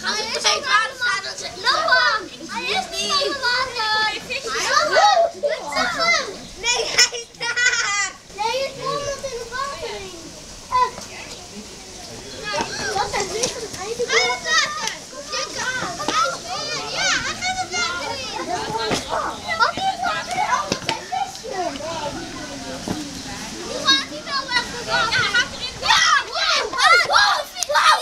Gaan ze in het water staan? dan ze- Noah! Hij is niet in het water! Noah! Ik zag hem! Nee, hij staat! Nee, het komt in het water heen. Dat zijn drie van het einde. Hij gaat het water! Kijk aan! Ja, hij gaat het water in! Wat is dat? Oh, dat zijn visjes! Hoe gaat hij nou weg? Ja, hij gaat erin. Ja! Wow! Wow!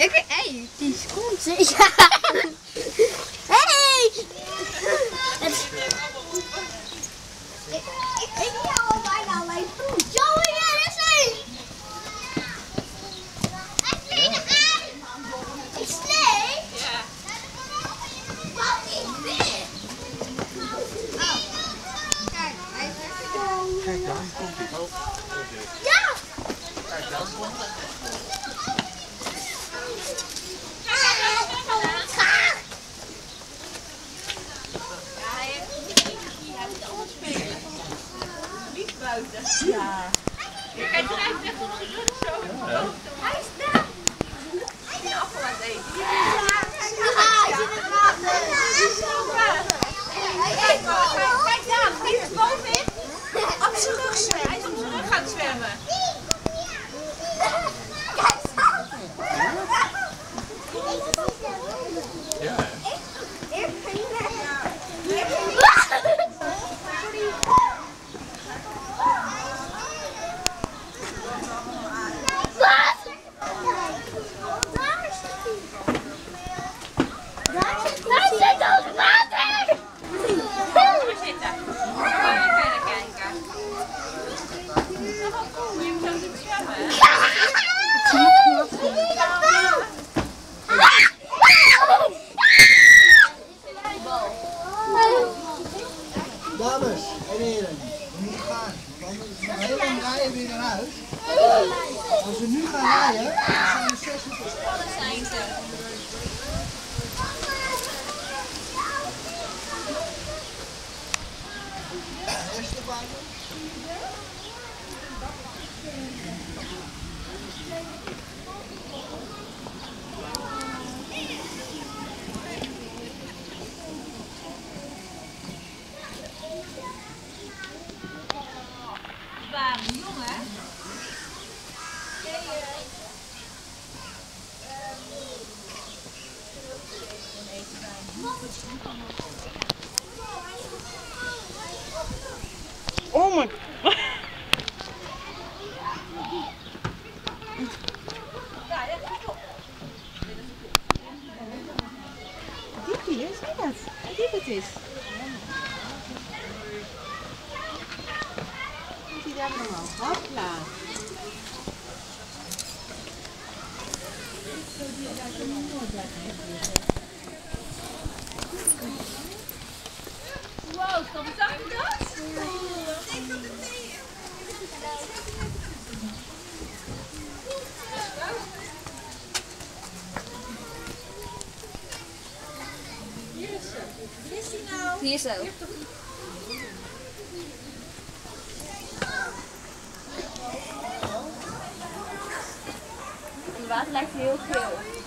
Ik, hey, die komt ze. Ja. Hey! Het, Ik, ik, ik jou al bijna mijn voet. Joey, er is hij! Hij vliegt eruit! Ik slee! Ja. Wat is dit? Oh. Kijk, hij is er. Kijk, daar komt hij. Oh, Ja! kijk, daar komt hij. Hij is daar! Hij is appel aan het eten. Ja, hij zit in het water. Hij eet appel. Kijk daar, die is bovenin. Op zijn rug zwemmen. Hij is op zijn rug gaan zwemmen. Kijk Ja. Daar zit ons water! Ga zitten. Ga even verder kijken. Je moet ook niet zwemmen. Dames en heren, we moeten gaan. Want gaan we heel lang rijden weer naar huis. Als we nu gaan rijden, dan zijn we zes uur baan. Waar, jongen? Oh my. Diepie, is niet dat? Hoe diep het is. Komt hij daar nog wel? Hopla. Wow, stop zag je dat? Hier zo. Water lijkt heel geel.